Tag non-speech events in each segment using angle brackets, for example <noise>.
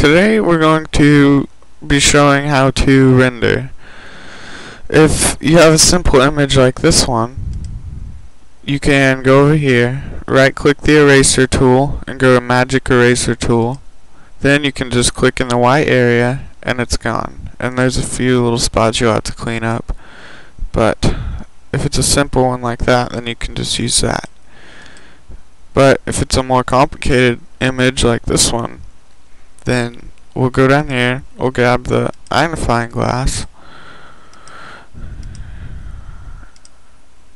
today we're going to be showing how to render. If you have a simple image like this one, you can go over here, right click the eraser tool and go to magic eraser tool. Then you can just click in the white area and it's gone. And there's a few little spots you'll have to clean up. But if it's a simple one like that, then you can just use that. But if it's a more complicated image like this one, then we'll go down here, we'll grab the magnifying glass,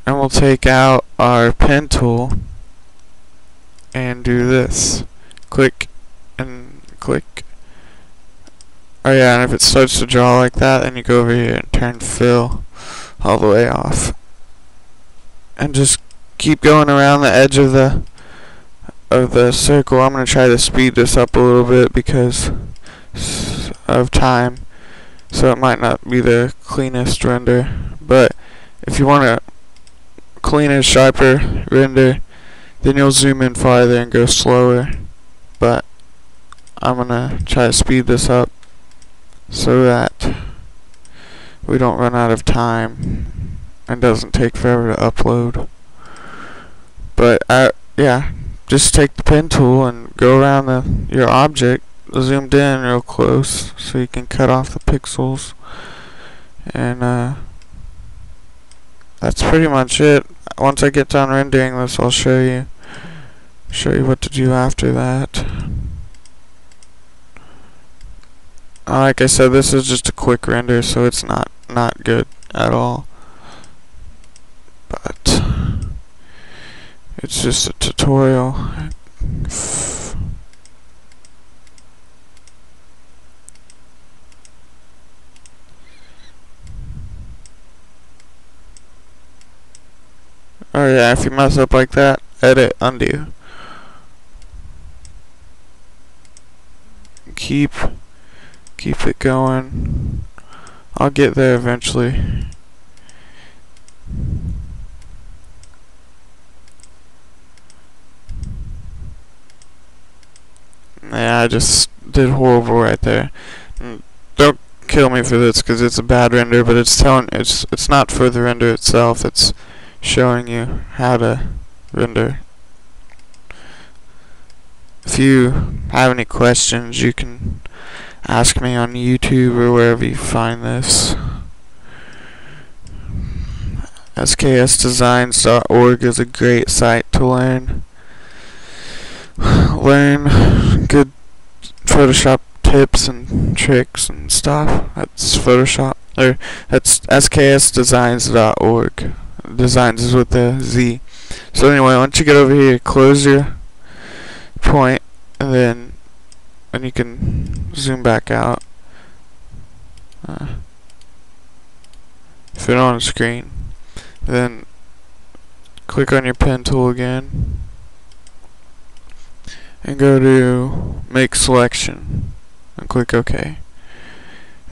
and we'll take out our pen tool and do this. Click and click. Oh yeah, and if it starts to draw like that, then you go over here and turn fill all the way off. And just keep going around the edge of the of the circle. I'm going to try to speed this up a little bit because of time. So it might not be the cleanest render. But if you want a cleaner, sharper render, then you'll zoom in farther and go slower. But I'm going to try to speed this up so that we don't run out of time and doesn't take forever to upload. But I, yeah, just take the pen tool and go around the your object zoomed in real close so you can cut off the pixels. And uh, that's pretty much it. Once I get done rendering this I'll show you show you what to do after that. Like I said this is just a quick render so it's not not good at all but it's just a tutorial. Oh yeah, if you mess up like that, edit, undo. Keep, keep it going. I'll get there eventually. Yeah, I just did horrible right there. Don't kill me for this because it's a bad render, but it's telling it's it's not for the render itself. It's showing you how to render. If you have any questions, you can ask me on YouTube or wherever you find this. SKSDesignz.org is a great site to learn <sighs> learn Photoshop tips and tricks and stuff. That's Photoshop or that's sksdesignz.org. Designs is with the Z. So anyway, once you get over here, close your point, and then and you can zoom back out. Uh, fit on a screen. Then click on your pen tool again and go to make selection and click OK.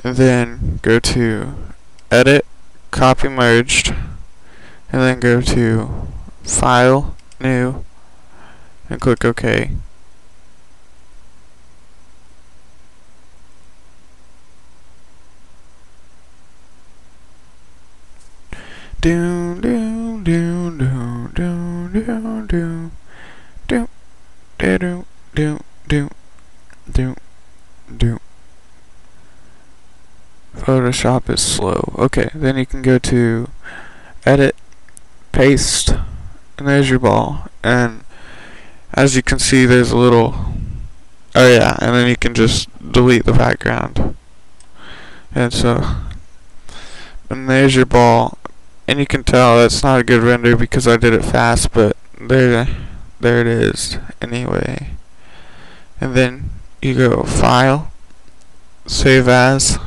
And then go to edit, copy merged, and then go to file, new, and click OK do do do do do Photoshop is slow. Okay, then you can go to edit, paste, and there's your ball. And as you can see, there's a little, oh yeah, and then you can just delete the background. And so, and there's your ball. And you can tell that's not a good render because I did it fast, but there there it is. Anyway. And then you go file save as.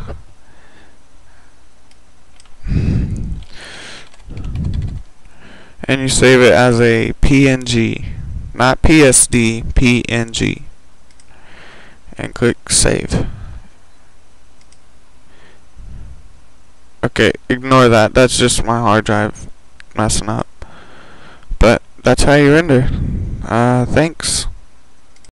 And you save it as a PNG not PSD PNG and click save. Okay ignore that. That's just my hard drive messing up. But that's how you render uh, thanks.